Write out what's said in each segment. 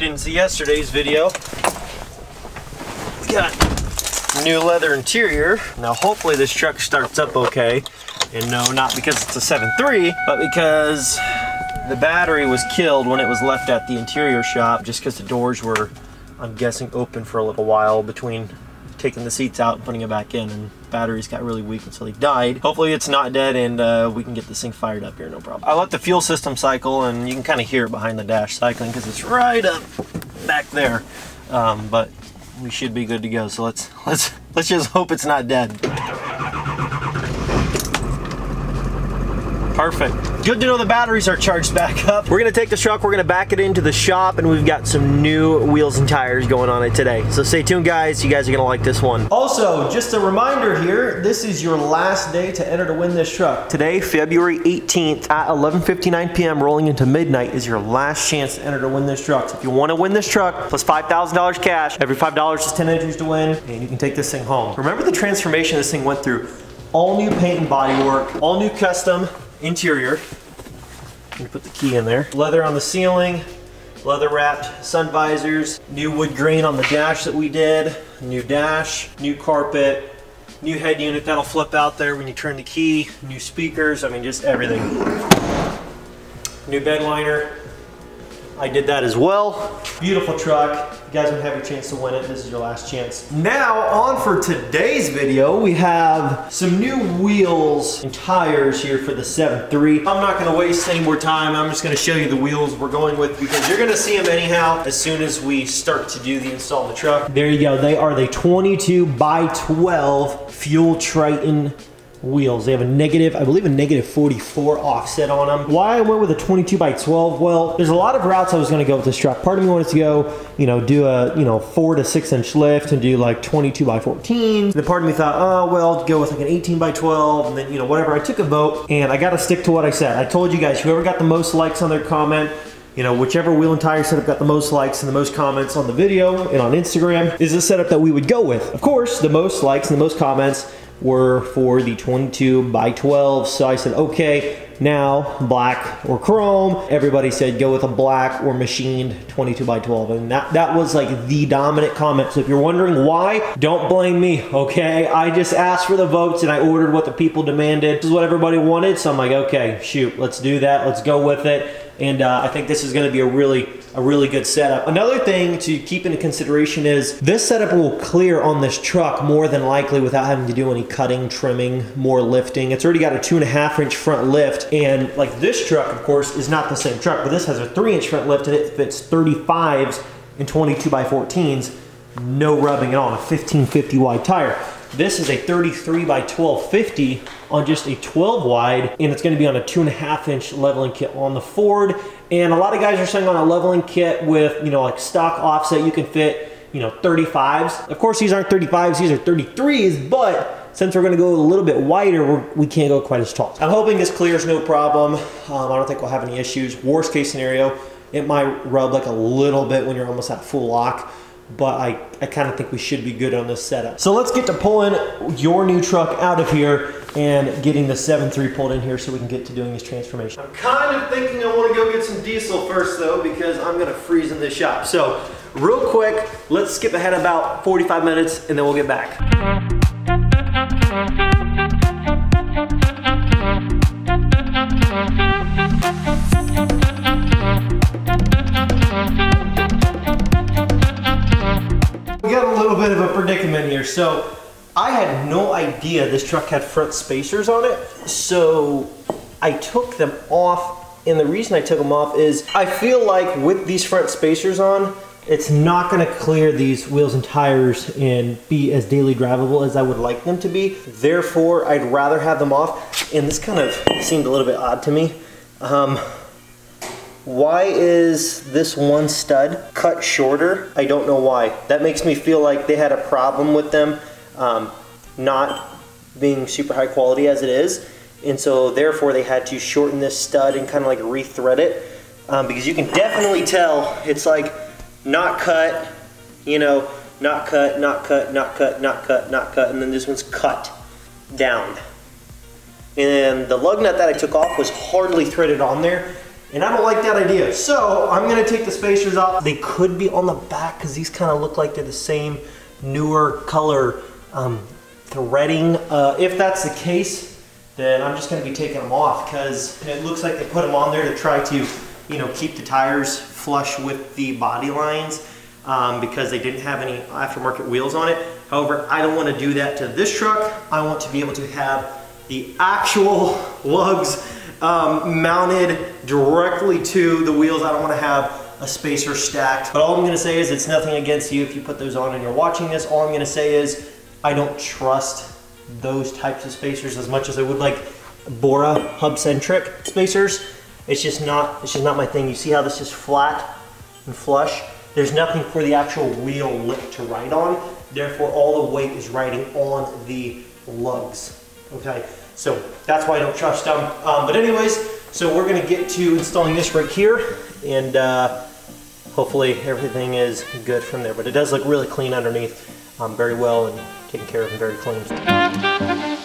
didn't see yesterday's video, we got new leather interior. Now hopefully this truck starts up okay. And no, not because it's a 7.3, but because the battery was killed when it was left at the interior shop just because the doors were, I'm guessing, open for a little while between taking the seats out and putting it back in and batteries got really weak until they died. Hopefully it's not dead and uh, we can get this thing fired up here, no problem. I let the fuel system cycle and you can kind of hear it behind the dash cycling because it's right up back there. Um, but we should be good to go. So let's let's let's just hope it's not dead. Perfect. Good to know the batteries are charged back up. We're gonna take the truck, we're gonna back it into the shop, and we've got some new wheels and tires going on it today. So stay tuned, guys. You guys are gonna like this one. Also, just a reminder here, this is your last day to enter to win this truck. Today, February 18th at 11.59 p.m. rolling into midnight is your last chance to enter to win this truck. So if you wanna win this truck, plus $5,000 cash, every $5 is 10 entries to win, and you can take this thing home. Remember the transformation this thing went through? All new paint and body work, all new custom, interior. You put the key in there. Leather on the ceiling, leather wrapped sun visors, new wood grain on the dash that we did, new dash, new carpet, new head unit that'll flip out there when you turn the key, new speakers, I mean just everything. New bed liner, I did that as well. Beautiful truck. You guys don't have your chance to win it. This is your last chance. Now on for today's video, we have some new wheels and tires here for the 7.3. I'm not gonna waste any more time. I'm just gonna show you the wheels we're going with because you're gonna see them anyhow as soon as we start to do the install of the truck. There you go. They are the 22 by 12 Fuel Triton wheels. They have a negative, I believe a negative 44 offset on them. Why I went with a 22 by 12? Well, there's a lot of routes I was gonna go with this truck. Part of me wanted to go, you know, do a, you know, four to six inch lift and do like 22 by 14. Then part of me thought, oh, well, go with like an 18 by 12 and then, you know, whatever. I took a vote and I gotta stick to what I said. I told you guys, whoever got the most likes on their comment, you know, whichever wheel and tire setup got the most likes and the most comments on the video and on Instagram is the setup that we would go with. Of course, the most likes and the most comments were for the 22 by 12. So I said, okay, now black or chrome. Everybody said go with a black or machined 22 by 12. And that, that was like the dominant comment. So if you're wondering why, don't blame me, okay? I just asked for the votes and I ordered what the people demanded. This is what everybody wanted. So I'm like, okay, shoot, let's do that. Let's go with it. And uh, I think this is gonna be a really a really good setup. Another thing to keep into consideration is this setup will clear on this truck more than likely without having to do any cutting, trimming, more lifting. It's already got a two and a half inch front lift and like this truck of course is not the same truck but this has a three inch front lift and it fits 35s and 22 by 14s no rubbing at all, a 1550 wide tire. This is a 33 by 1250 on just a 12 wide, and it's gonna be on a two and a half inch leveling kit on the Ford. And a lot of guys are saying on a leveling kit with, you know, like stock offset, you can fit, you know, 35s. Of course, these aren't 35s, these are 33s, but since we're gonna go a little bit wider, we're, we can not go quite as tall. I'm hoping this clears no problem. Um, I don't think we'll have any issues. Worst case scenario, it might rub like a little bit when you're almost at full lock but I, I kind of think we should be good on this setup. So let's get to pulling your new truck out of here and getting the 7.3 pulled in here so we can get to doing this transformation. I'm kind of thinking I want to go get some diesel first though because I'm going to freeze in this shop. So real quick, let's skip ahead about 45 minutes and then we'll get back. Bit of a predicament here. So I had no idea this truck had front spacers on it. So I took them off. And the reason I took them off is I feel like with these front spacers on, it's not gonna clear these wheels and tires and be as daily drivable as I would like them to be. Therefore, I'd rather have them off. And this kind of seemed a little bit odd to me. Um, why is this one stud cut shorter? I don't know why. That makes me feel like they had a problem with them um, not being super high quality as it is. And so therefore they had to shorten this stud and kind of like rethread it. Um, because you can definitely tell it's like not cut, you know, not cut, not cut, not cut, not cut, not cut, and then this one's cut down. And the lug nut that I took off was hardly threaded on there And I don't like that idea. So I'm gonna take the spacers off. They could be on the back because these kind of look like they're the same newer color um, threading. Uh, if that's the case, then I'm just gonna be taking them off because it looks like they put them on there to try to, you know, keep the tires flush with the body lines um, because they didn't have any aftermarket wheels on it. However, I don't want to do that to this truck. I want to be able to have the actual lugs um, mounted directly to the wheels. I don't want to have a spacer stacked. But all I'm going to say is it's nothing against you if you put those on and you're watching this. All I'm going to say is I don't trust those types of spacers as much as I would like Bora hub centric spacers. It's just not it's just not my thing. You see how this is flat and flush? There's nothing for the actual wheel lip to ride on. Therefore, all the weight is riding on the lugs. Okay, so that's why I don't trust them. Um, but anyways, so we're gonna get to installing this right here and uh, hopefully everything is good from there. But it does look really clean underneath, um, very well and taken care of and very clean.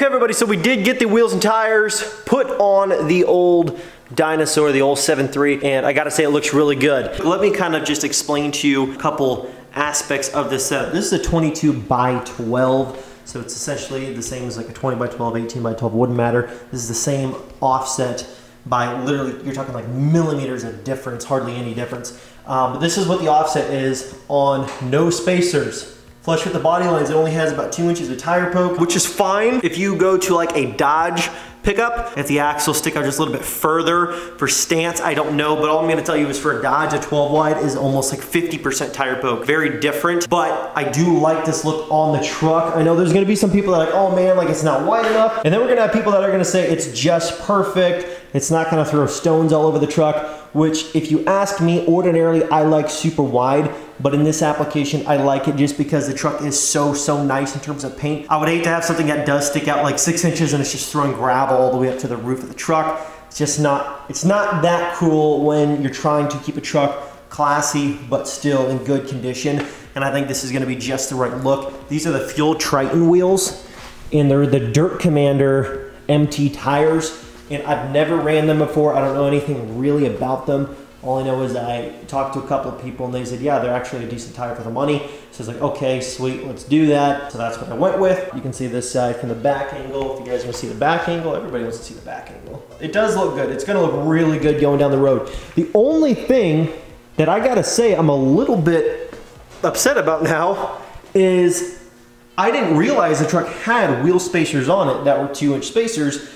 Okay everybody, so we did get the wheels and tires put on the old Dyna-Soar, the old 7.3, and I gotta say it looks really good. Let me kind of just explain to you a couple aspects of this setup. This is a 22 by 12, so it's essentially the same as like a 20 by 12, 18 by 12, wouldn't matter. This is the same offset by literally, you're talking like millimeters of difference, hardly any difference. Um, but this is what the offset is on no spacers. Flush with the body lines, it only has about two inches of tire poke, which is fine. If you go to like a Dodge pickup, if the axle stick out just a little bit further for stance, I don't know, but all I'm gonna tell you is for a Dodge, a 12 wide is almost like 50% tire poke. Very different, but I do like this look on the truck. I know there's gonna be some people that are like, oh man, like it's not wide enough. And then we're gonna have people that are gonna say it's just perfect. It's not gonna throw stones all over the truck, which if you ask me, ordinarily I like super wide, but in this application, I like it just because the truck is so, so nice in terms of paint. I would hate to have something that does stick out like six inches and it's just throwing gravel all the way up to the roof of the truck. It's just not, it's not that cool when you're trying to keep a truck classy, but still in good condition. And I think this is gonna be just the right look. These are the Fuel Triton wheels and they're the Dirt Commander MT tires. And I've never ran them before. I don't know anything really about them. All I know is I talked to a couple of people and they said, yeah, they're actually a decent tire for the money. So it's like, okay, sweet, let's do that. So that's what I went with. You can see this side from the back angle. If you guys want to see the back angle, everybody wants to see the back angle. It does look good. It's gonna look really good going down the road. The only thing that I gotta say I'm a little bit upset about now is I didn't realize the truck had wheel spacers on it that were two inch spacers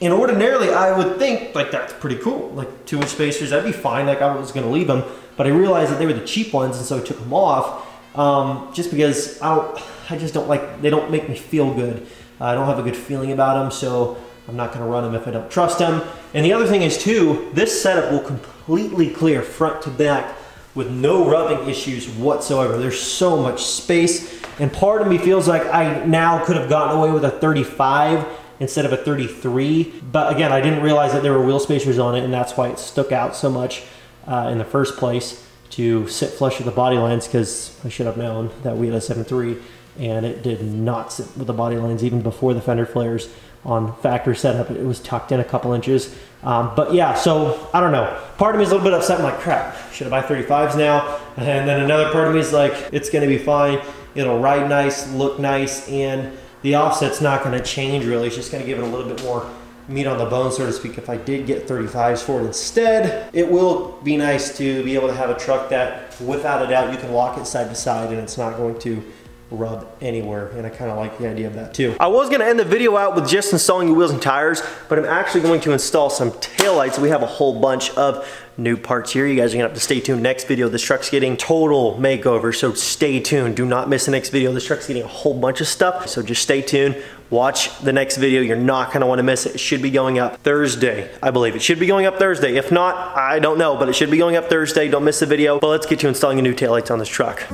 and ordinarily, I would think like that's pretty cool. Like two inch spacers, that'd be fine. Like I was gonna leave them, but I realized that they were the cheap ones, and so I took them off. Um, just because I I just don't like. They don't make me feel good. I don't have a good feeling about them, so I'm not gonna run them if I don't trust them. And the other thing is too, this setup will completely clear front to back with no rubbing issues whatsoever. There's so much space, and part of me feels like I now could have gotten away with a 35 instead of a 33. But again, I didn't realize that there were wheel spacers on it and that's why it stuck out so much uh, in the first place to sit flush with the body lines because I should have known that we had a 7.3 and it did not sit with the body lines even before the fender flares on factory setup. It was tucked in a couple inches. Um, but yeah, so I don't know. Part of me is a little bit upset. I'm like, crap, should I buy 35s now? And then another part of me is like, it's gonna be fine. It'll ride nice, look nice, and the offset's not going to change really. It's just going to give it a little bit more meat on the bone, so to speak. If I did get 35s for it instead, it will be nice to be able to have a truck that, without a doubt, you can lock it side to side and it's not going to rub anywhere and I kind of like the idea of that too. I was going to end the video out with just installing the wheels and tires but I'm actually going to install some taillights. We have a whole bunch of new parts here. You guys are gonna have to stay tuned. Next video, this truck's getting total makeover, so stay tuned. Do not miss the next video. This truck's getting a whole bunch of stuff, so just stay tuned. Watch the next video. You're not gonna wanna miss it. It should be going up Thursday, I believe. It should be going up Thursday. If not, I don't know, but it should be going up Thursday. Don't miss the video. But let's get to installing a new taillights on this truck.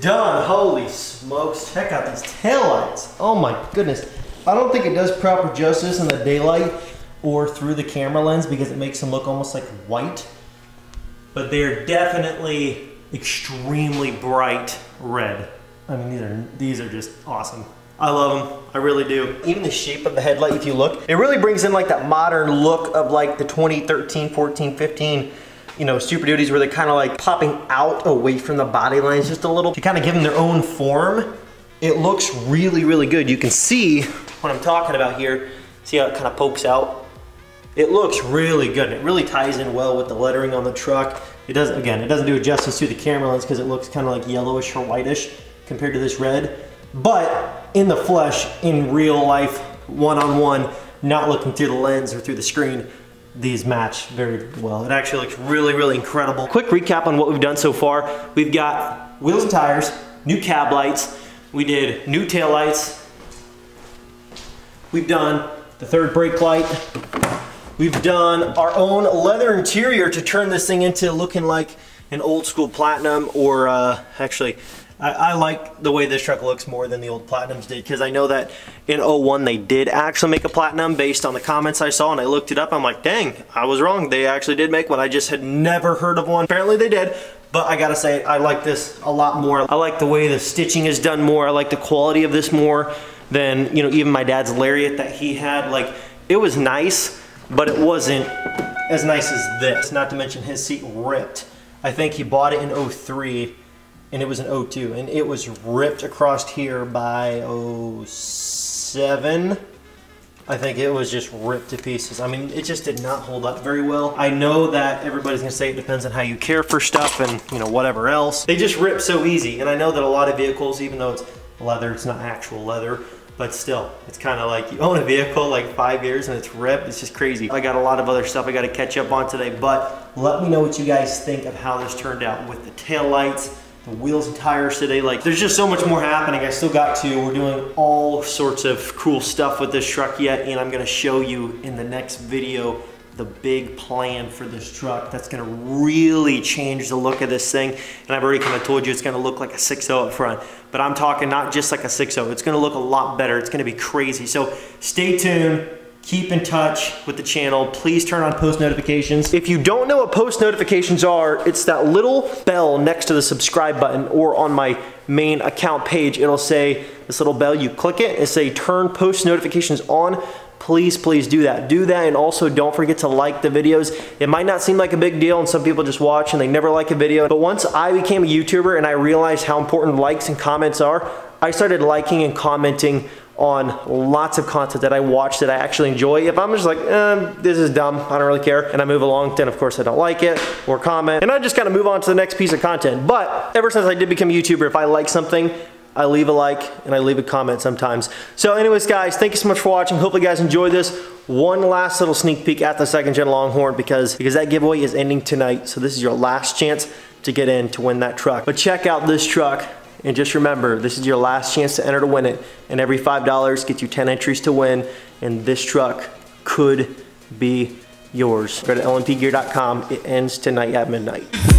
Done. Holy smokes. Check out these taillights. Oh my goodness. I don't think it does proper justice in the daylight or through the camera lens because it makes them look almost like white. But they're definitely extremely bright red. I mean, these are, these are just awesome. I love them, I really do. Even the shape of the headlight, if you look, it really brings in like that modern look of like the 2013, 14, 15 you know, Super Duties where they're kind of like popping out away from the body lines just a little to kind of give them their own form. It looks really, really good. You can see what I'm talking about here. See how it kind of pokes out? It looks really good. It really ties in well with the lettering on the truck. It does, again, it doesn't do justice to the camera lens because it looks kind of like yellowish or whitish compared to this red. But in the flesh, in real life, one-on-one, -on -one, not looking through the lens or through the screen, these match very well. It actually looks really, really incredible. Quick recap on what we've done so far. We've got wheels and tires, new cab lights, we did new tail lights, we've done the third brake light, we've done our own leather interior to turn this thing into looking like an old school platinum or uh, actually I, I, like the way this truck looks more than the old Platinums did because I know that in 01 they did actually make a Platinum based on the comments I saw and I looked it up. I'm like, dang, I was wrong. They actually did make one. I just had never heard of one. Apparently they did. But I gotta say, I like this a lot more. I like the way the stitching is done more. I like the quality of this more than, you know, even my dad's Lariat that he had. Like, it was nice, but it wasn't as nice as this. Not to mention his seat ripped. I think he bought it in 03 and it was an 02 and it was ripped across here by 07 I think it was just ripped to pieces. I mean, it just did not hold up very well. I know that everybody's gonna say it depends on how you care for stuff and you know whatever else. They just rip so easy. And I know that a lot of vehicles, even though it's leather, it's not actual leather, but still, it's kind of like you own a vehicle like five years and it's ripped. It's just crazy. I got a lot of other stuff I got to catch up on today, but let me know what you guys think of how this turned out with the tail lights, the wheels and tires today. Like there's just so much more happening. I still got to, we're doing all sorts of cool stuff with this truck yet. And I'm gonna show you in the next video the big plan for this truck that's gonna really change the look of this thing. And I've already kind of told you it's gonna look like a 6.0 up front, but I'm talking not just like a 6.0. It's gonna look a lot better. It's gonna be crazy. So stay tuned keep in touch with the channel. Please turn on post notifications. If you don't know what post notifications are, it's that little bell next to the subscribe button or on my main account page, it'll say this little bell, you click it and say turn post notifications on. Please, please do that. Do that and also don't forget to like the videos. It might not seem like a big deal and some people just watch and they never like a video, but once I became a YouTuber and I realized how important likes and comments are, I started liking and commenting on lots of content that I watch that I actually enjoy. If I'm just like, eh, this is dumb, I don't really care, and I move along, then of course I don't like it or comment, and I just kind of move on to the next piece of content. But ever since I did become a YouTuber, if I like something, I leave a like and I leave a comment sometimes. So anyways guys, thank you so much for watching. Hopefully you guys enjoyed this. One last little sneak peek at the second gen Longhorn because, because that giveaway is ending tonight. So this is your last chance to get in to win that truck. But check out this truck. And just remember, this is your last chance to enter to win it. And every $5 gets you 10 entries to win. And this truck could be yours. Go to lnpgear.com. It ends tonight at midnight.